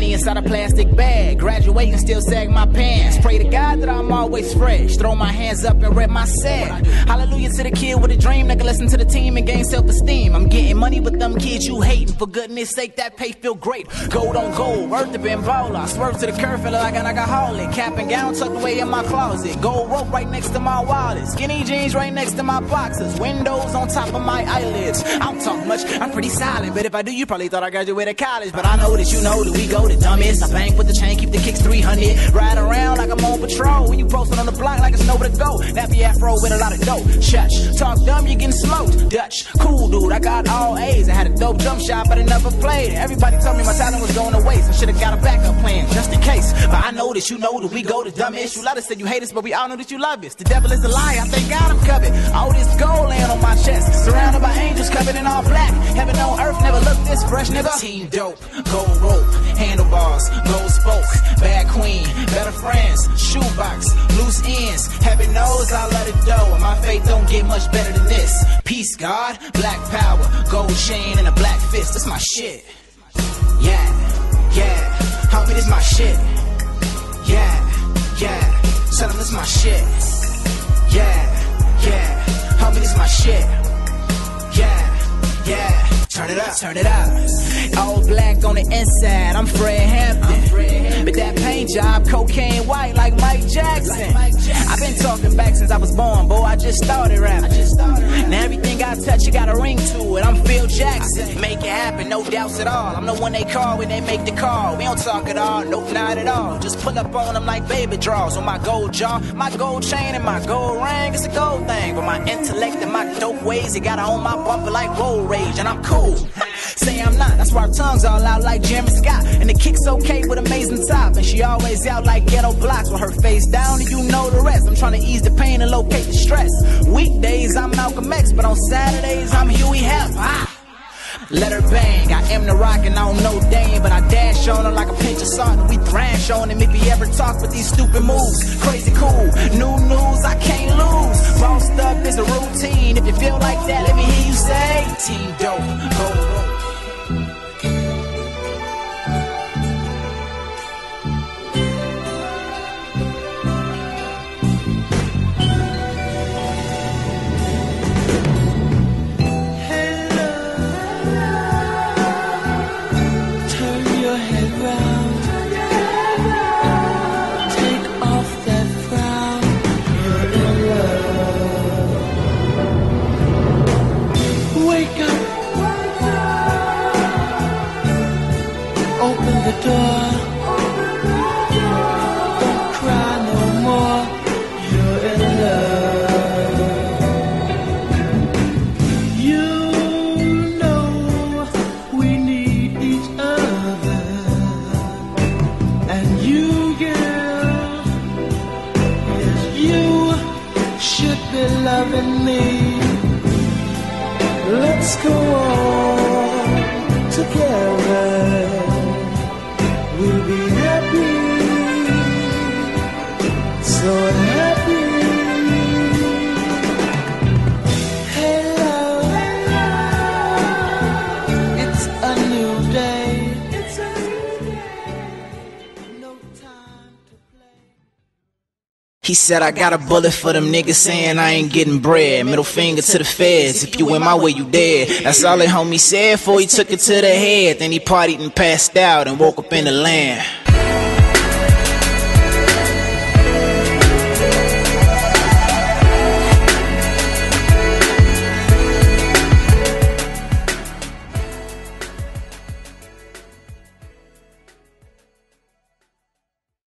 Money inside a plastic bag. Graduating, still sag my pants. Pray to God that I'm always fresh. Throw my hands up and rep my set. Hallelujah to the kid with a dream. Nigga, listen to the team and gain self esteem. I'm getting money with them kids you hating. For goodness sake, that pay feel great. Gold on gold, worth the Ben I swerve to the curve, feel like an alcoholic. Cap and gown tucked away in my closet. Gold rope right next to my wallet. Skinny jeans right next to my boxers. Windows on top of my eyelids. I don't talk much, I'm pretty silent. But if I do, you probably thought I graduated college. But I know that you know that we go the dumbest. I bank with the chain, keep the kicks 300. Ride around like I'm on patrol. When you posting on the block like it's nowhere to go. Nappy afro with a lot of dough. Shush, talk dumb, you getting smoked. Dutch, cool dude, I got all A's. I had a dope jump shot, but I never played. Everybody told me my talent was going to waste. I should've got a backup plan, just in case. But I know that you know that we go the dumbest. You love us, said you hate us, but we all know that you love us. The devil is a lie, I thank God I'm covered. All this gold laying on my chest. Surrounded by angels covered in all black. Heaven on earth never looked this fresh, nigga. Team dope, gold rope, handlebars, gold spoke, bad queen, better friends, shoebox, loose ends. Heaven knows I let it go, and my faith don't get much better than this. Peace, God, black power, gold chain and a black fist. That's my shit. Yeah, yeah, homie, this my shit. Yeah, yeah, tell them this my shit. Yeah, yeah, homie, this my shit. Turn it up, turn it up. All black on the inside, I'm Fred Hampton. But that paint job, cocaine white like Mike Jackson. I've been talking back since I was born, boy. I just started rapping. Now everything I touch, you got a ring to it. I'm Phil Jackson. Make it happen, no doubts at all. I'm the one they call when they make the call. We don't talk at all, nope, not at all. Just pull up on them like baby draws on my gold jaw, my gold chain and my gold ring. It's a gold thing, but my intellect and my dope ways, it got on my bumper like road rage, and I'm cool. Say I'm not, that's why our tongues all out like Jeremy Scott. And the kick's okay with amazing top. And she always out like ghetto blocks with her face down, and you know the rest. I'm trying to ease the pain and locate the stress. Weekdays, I'm Malcolm X, but on Saturdays, I'm Huey Hef. Ah! Let her bang, I am the rock and I don't know Dwayne, but I dash on her like a pinch of salt and we thrash on him if he ever talk with these stupid moves. Crazy cool, new news, I can't lose. Bossed up is a routine. If you feel like that, let me hear you say, Team Open the door. Don't cry no more. You're in love. You know we need each other, and you, girl, you should be loving me. Let's go on He said, I got a bullet for them niggas saying I ain't getting bread. Middle finger to the feds. If you win my way, you dead. That's all that homie said before he took it to the head. Then he partied and passed out and woke up in the land.